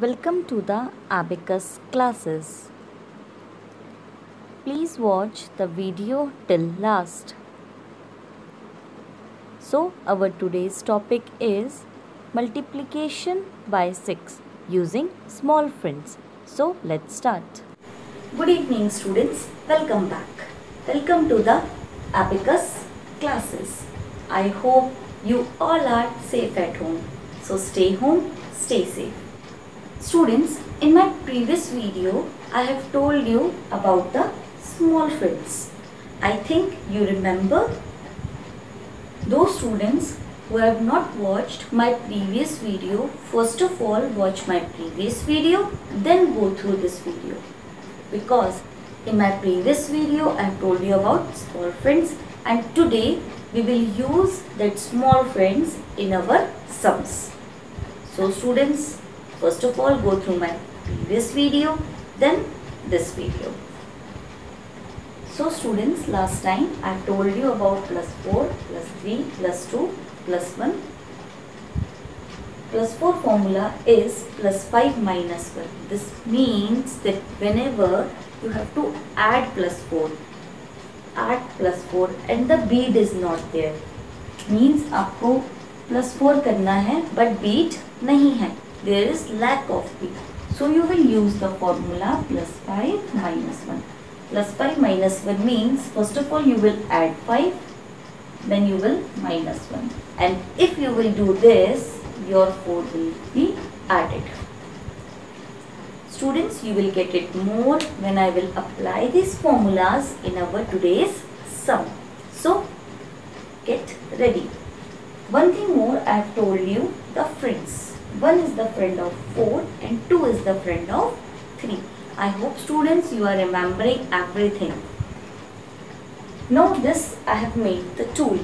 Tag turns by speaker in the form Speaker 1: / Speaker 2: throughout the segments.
Speaker 1: Welcome to the Abacus classes. Please watch the video till last. So, our today's topic is multiplication by 6 using small friends. So, let's start. Good evening, students. Welcome back. Welcome to the Abacus classes. I hope you all are safe at home. So, stay home, stay safe. Students, in my previous video, I have told you about the small friends. I think you remember those students who have not watched my previous video, first of all watch my previous video, then go through this video. Because in my previous video I have told you about small friends and today we will use that small friends in our sums. So students, first of all go through my previous video, then this video. So students, last time I told you about plus 4, plus 3, plus 2, plus 1. Plus 4 formula is plus 5 minus 1. This means that whenever you have to add plus 4, add plus 4 and the bead is not there. Means आपको plus 4 करना है but bead नहीं है. There is lack of bead. So you will use the formula plus 5 minus 1 plus 5 minus 1 means first of all you will add 5 then you will minus 1 and if you will do this your 4 will be added. Students you will get it more when I will apply these formulas in our today's sum. So get ready. One thing more I have told you the friends. 1 is the friend of 4 and 2 is the friend of 3. I hope students you are remembering everything. Now this I have made the tool.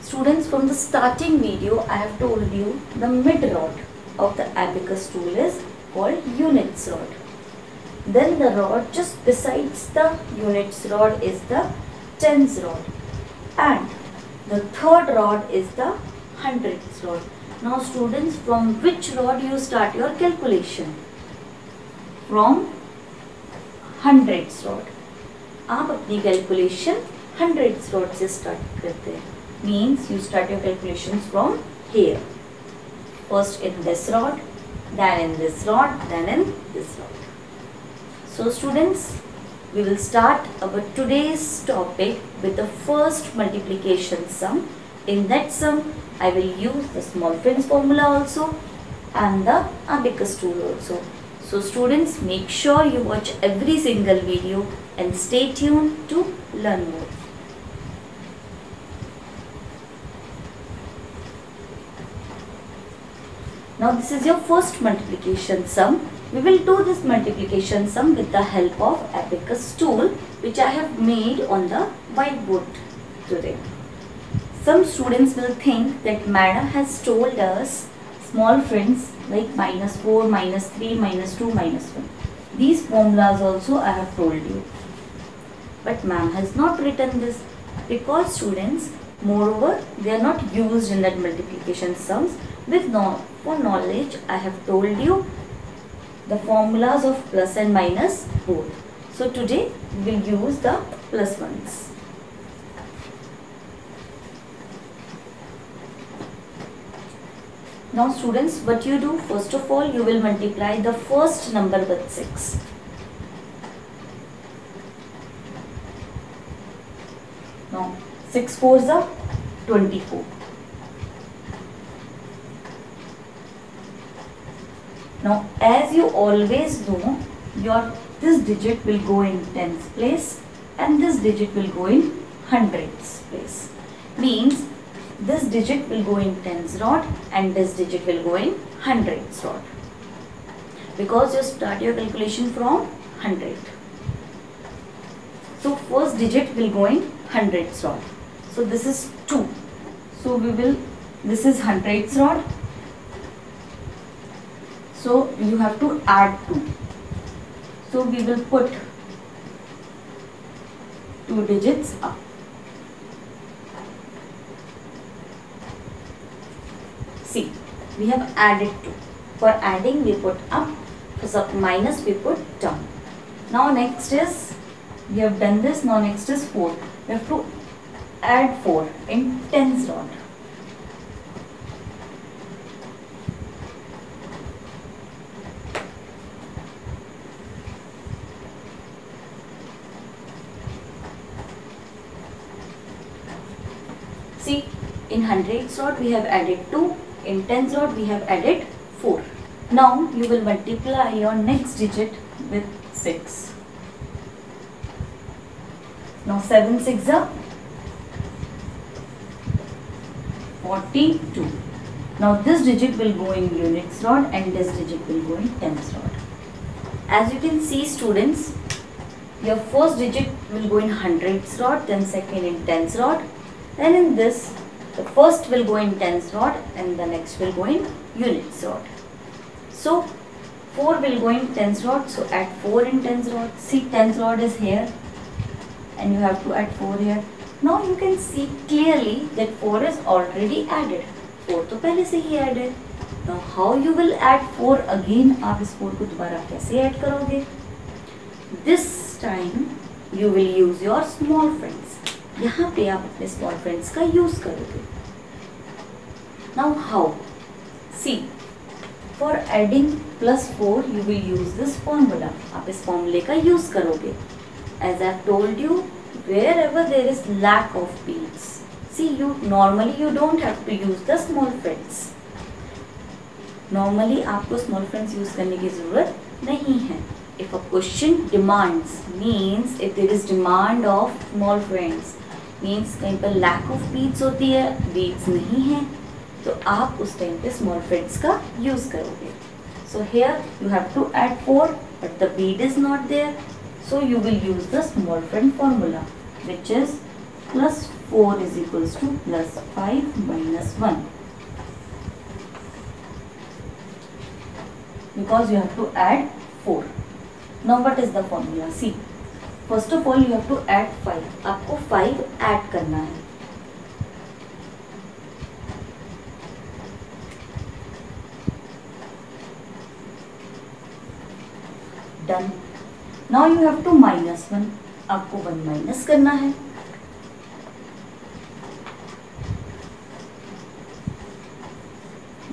Speaker 1: Students from the starting video I have told you the mid rod of the abacus tool is called units rod. Then the rod just besides the units rod is the tens rod and the third rod is the hundreds rod. Now students from which rod you start your calculation? From hundreds rod आप अपनी calculation hundreds rod से start करते हैं means you start your calculation from here first in this rod then in this rod then in this rod so students we will start our today's topic with the first multiplication sum in that sum i will use the small friends formula also and the abacus tool also so students make sure you watch every single video and stay tuned to learn more. Now this is your first multiplication sum. We will do this multiplication sum with the help of abacus tool which I have made on the whiteboard today. Some students will think that madam has told us small friends like minus 4, minus 3, minus 2, minus 1. These formulas also I have told you. But ma'am has not written this because students moreover they are not used in that multiplication sums. With no, for knowledge I have told you the formulas of plus and minus both. So today we will use the plus ones. Now students, what you do, first of all, you will multiply the first number with 6. Now, 6 fours are 24. Now, as you always know, your this digit will go in tens place and this digit will go in hundreds place. Means this digit will go in tens rod and this digit will go in hundreds rod. Because you start your calculation from 100 so first digit will go in hundreds rod. So this is 2 so we will this is hundreds rod. So you have to add 2 so we will put two digits up See, we have added 2. For adding we put up, for minus we put down. Now next is, we have done this, now next is 4. We have to add 4 in tens rod. See, in hundreds rod we have added 2, in tens rod we have added 4. Now you will multiply your next digit with 6. Now 7 6 are 42. Now this digit will go in units rod and this digit will go in tens rod. As you can see students, your first digit will go in hundreds rod, then second in tens rod. Then in this, the first will go in tens rod and the next will go in units rod. So 4 will go in tens rod, so add 4 in tens rod. See tens rod is here and you have to add 4 here. Now you can see clearly that 4 is already added. 4 तो पहले से ही added. Now how you will add 4 again? आप इस 4 को दोबारा कैसे add करोगे? This time you will use your small friends. यहाँ पे आप अपने स्मॉल फ्रेंड्स का यूज़ करोगे। Now how see for adding plus four you will use this formula आप इस फॉर्मूले का यूज़ करोगे। As I told you wherever there is lack of beads see you normally you don't have to use the small friends normally आपको small friends use करने की ज़रूरत नहीं है। If a question demands means if there is demand of small friends means कहीं पर lack of beads होती है बीड्स नहीं है तो आप उस टाइम पे स्मॉल फिट्स का यूज़ करोगे। So here you have to add four but the bead is not there so you will use the small friend formula which is plus four is equals to plus five minus one because you have to add four now what is the formula see first of all you have to add 5. आपको 5 add करना है. Done. Now you have to minus one आपको one minus करना है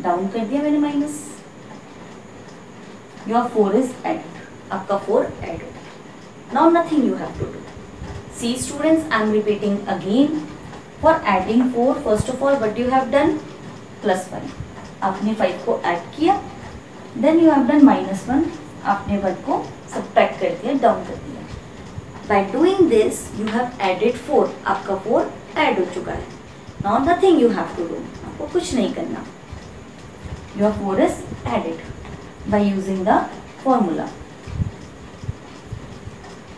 Speaker 1: down कर दिया मैंने minus your four is add आपका फोर एड हो now nothing you have to do see students I am repeating again for adding four first of all what you have done plus one आपने five को add किया. Then you have done minus one आपने one को subtract कर दिया down कर दिया. By doing this you have added four आपका फोर ऐड हो चुका है. Now nothing you have to do आपको कुछ नहीं करना. Your four is added by using the formula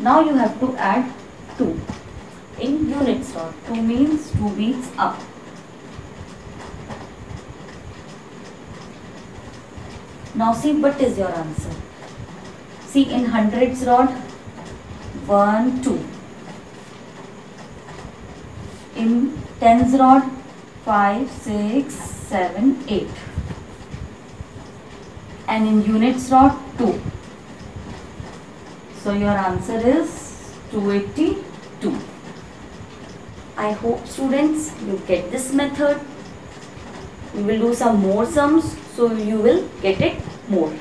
Speaker 1: Now you have to add 2 in units or 2 means 2 beads up. Now see what is your answer. See in hundreds rod 1, 2. In tens rod 5, 6, 7, 8. And in units rod 2. So your answer is 282. I hope students you get this method. We will do some more sums so you will get it more.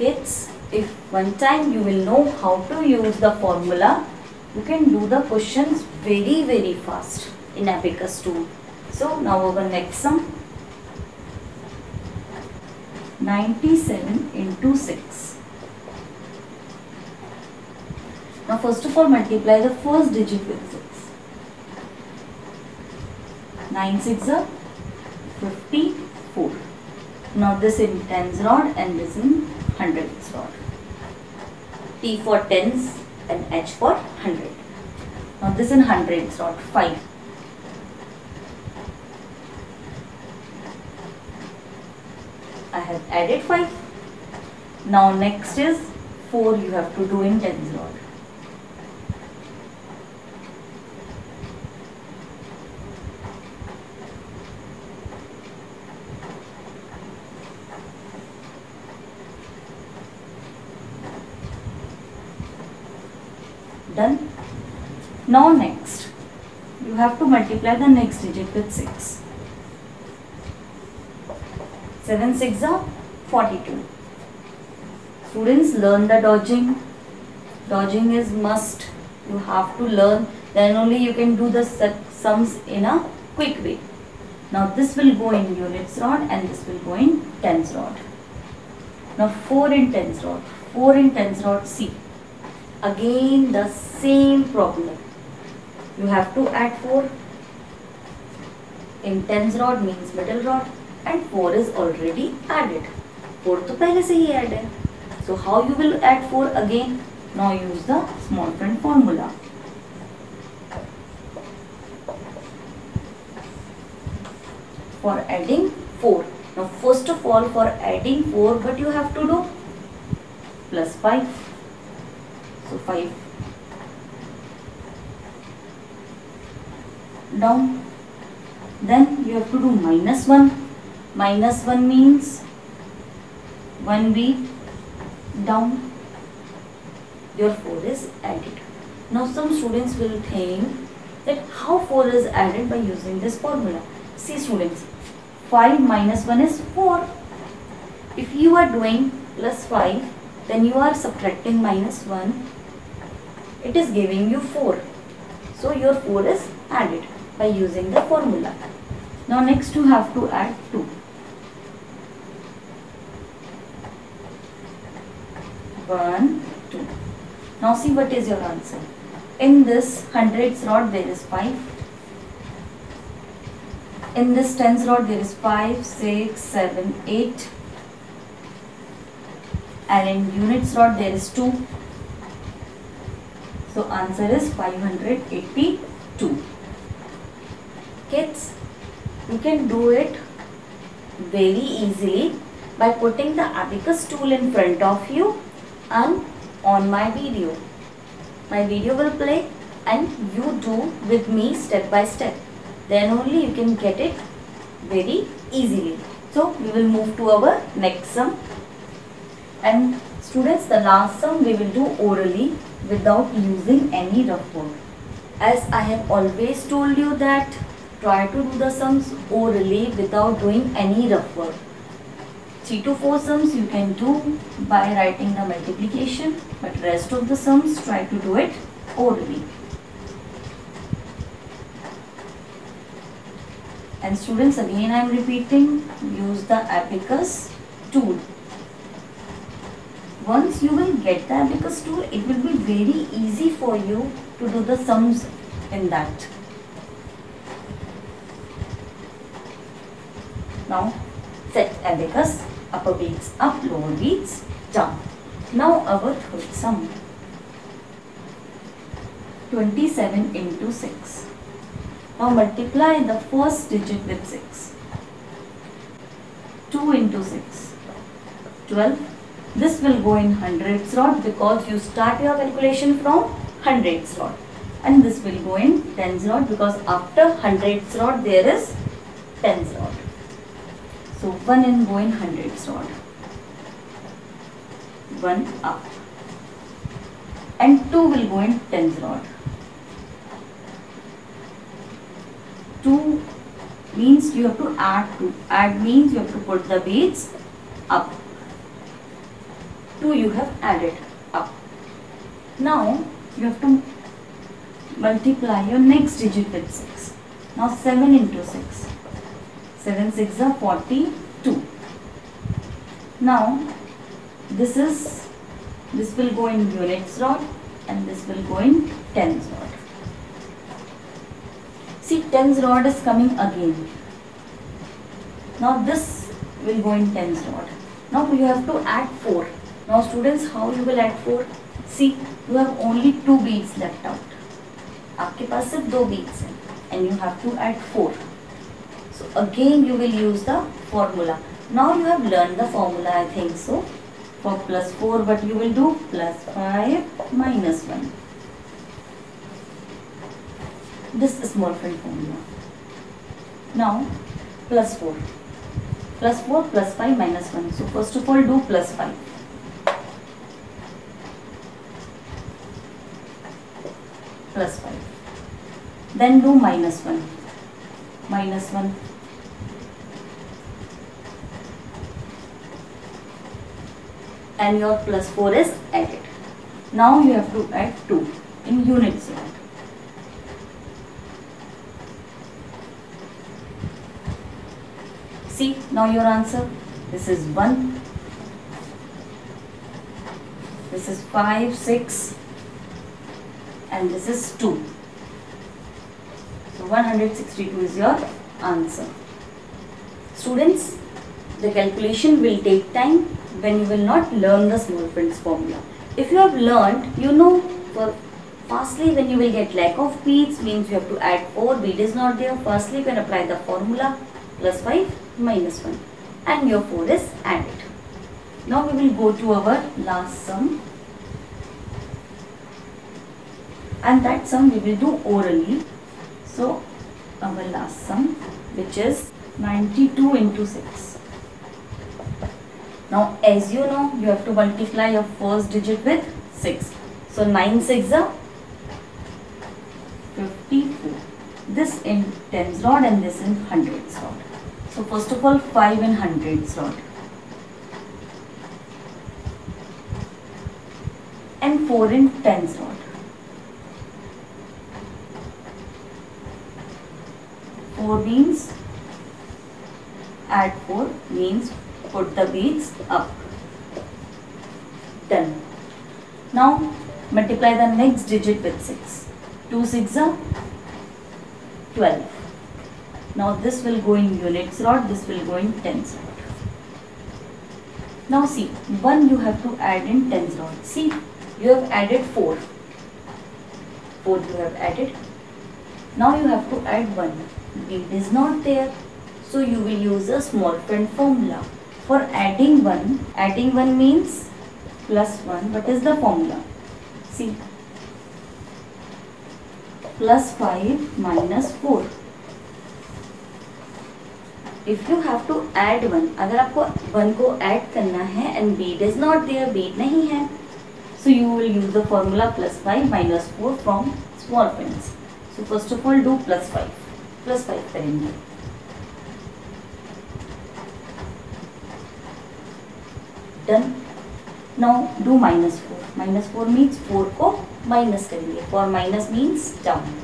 Speaker 1: kids if one time you will know how to use the formula you can do the questions very very fast in abacus tool so now our next sum 97 into 6 now first of all multiply the first digit with 6 9 6 are 54 now this in tens rod and this in hundreds rod. T for tens and H for hundred. Now this in hundreds rod 5. I have added 5. Now next is 4 you have to do in general order. Done. Now next, you have to multiply the next digit with 6. 7 6 are 42 students learn the dodging. Dodging is must. You have to learn. Then only you can do the sums in a quick way. Now this will go in units rod and this will go in tens rod. Now 4 in tens rod. 4 in tens rod C. Again the same problem. You have to add 4 in tens rod means middle rod and 4 is already added. 4 to pehle se hi add hai so how you will add 4 again? Now use the small friend formula. For adding 4 now first of all for adding 4 what you have to do? Plus 5 so 5 down. Then you have to do minus 1 minus 1 means 1 bead down. Your 4 is added. Now some students will think that how 4 is added by using this formula. See students 5 minus 1 is 4 if you are doing plus 5 then you are subtracting minus 1 it is giving you 4 so your 4 is added by using the formula. Now next you have to add 2. One, two. Now see what is your answer. In this hundreds rod there is 5. In this tens rod there is 5, 6, 7, 8. And in units rod there is 2. So answer is 582 kids you can do it very easily by putting the abacus tool in front of you and on my video. My video will play and you do with me step by step. Then only you can get it very easily. So we will move to our next sum. And students the last sum we will do orally without using any rough work as I have always told you that try to do the sums orally without doing any rough work. 3 to 4 sums you can do by writing the multiplication but rest of the sums try to do it orally. And students again I am repeating use the abacus tool. Once you will get the abacus tool it will be very easy for you to do the sums in that. Now set abacus, upper beads up, lower beads down. Now our third sum. 27 into 6. Now multiply the first digit with 6. 2 into 6. 12. This will go in hundreds rod because you start your calculation from hundreds rod. And this will go in tens rod because after hundreds rod there is tens rod. So 1 in go in hundreds rod. 1 up. And 2 will go in tens rod. 2 means you have to add 2. Add means you have to put the beads up. 2 you have added up. Now you have to multiply your next digit with 6. Now 7 into 6. 7 6 are 42 now this is this will go in units rod and this will go in tens rod see tens rod is coming again now this will go in tens rod now you have to add 4 now students how you will add 4 see you have only two beads left out आपके पास सिर्फ़ दो beads हैं and you have to add 4 so again you will use the formula. Now you have learned the formula I think so. For plus 4 what you will do? Plus 5 minus 1. This is friend formula. Now plus 4. Plus 4 plus 5 minus 1. So first of all do plus 5. plus 5 then do minus 1 minus 1 and your plus 4 is added. Now you have to add 2 in units See now your answer. This is 1. This is 5, 6 and this is 2. So 162 is your answer. Students, the calculation will take time when you will not learn the small friends formula. If you have learned, you know well, firstly when you will get lack of beads means you have to add 4, bead is not there. Firstly you can apply the formula plus 5 minus 1 and your 4 is added. Now we will go to our last sum and that sum we will do orally. So our last sum which is 92 into 6. Now as you know you have to multiply your first digit with 6. So 9 6 are 54. This in tens rod and this in hundreds rod. So first of all 5 in hundreds rod. And 4 in tens rod. Four means add 4 means put the beads up. Done. Now multiply the next digit with 6. 2 6 are 12. Now this will go in units rod, this will go in tens rod. Now see, 1 you have to add in tens rod. See, you have added 4. 4 you have added. Now you have to add 1. Bead is not there. So you will use a small friend formula. For adding 1, adding 1 means plus 1. What is the formula? See, plus 5 minus 4. If you have to add one अगर आपको one को add करना है and bead is not there bead नहीं है so you will use the formula plus five minus four from small friends so first of all do plus five plus five करेंगे done now do minus four minus four means four को minus करेंगे for minus means down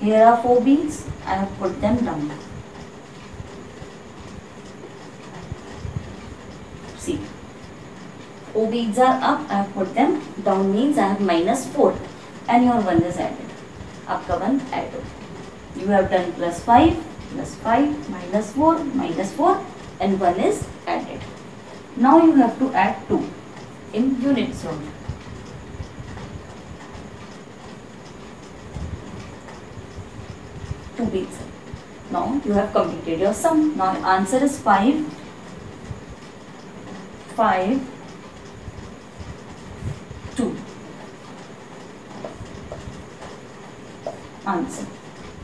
Speaker 1: Here are four beads. I have put them down. See, four beads are up. I have put them down means I have minus four, and your one is added. आपका one added. You have done plus five, plus five, minus four, minus four, and one is added. Now you have to add two in units only. 2 beads. Now you have completed your sum. Now answer is 5. 5, 2. Answer.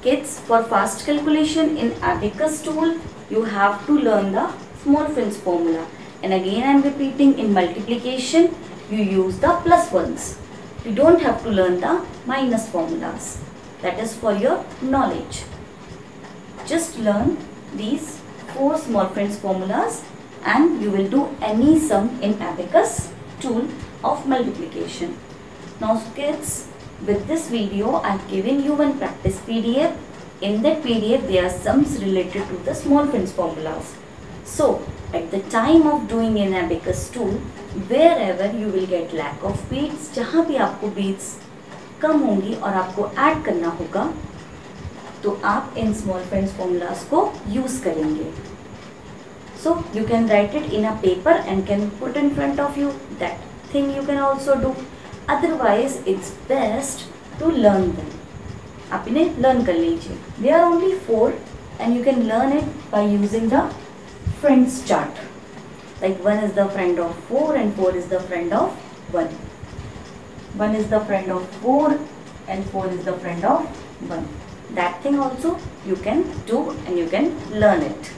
Speaker 1: Kids, for fast calculation in abacus tool, you have to learn the small friends formula. And again I am repeating in multiplication, you use the plus ones. You don't have to learn the minus formulas. That is for your knowledge. Just learn these four small friends formulas and you will do any sum in abacus tool of multiplication. Now kids, with this video I have given you one practice PDF. In that PDF there are sums related to the small friends formulas. So at the time of doing an abacus tool, wherever you will get lack of beads, जहाँ भी आपको beads कम होंगी और आपको add करना होगा तो आप इन स्मॉल फ्रेंड्स फॉर्मूलाज को यूज़ करेंगे so you can write it in a paper and can put in front of you that thing you can also do otherwise it's best to learn them आप इन्हें learn कर लीजिए। They are only four and you can learn it by using the friends chart like one is the friend of four and four is the friend of one one is the friend of four and four is the friend of one that thing also you can do and you can learn it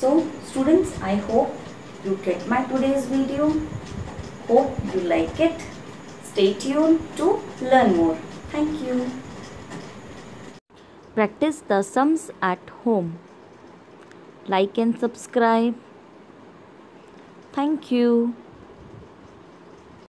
Speaker 1: so students I hope you get my today's video hope you like it Stay tuned to learn more. Thank you. Practice the sums at home. Like and subscribe. Thank you.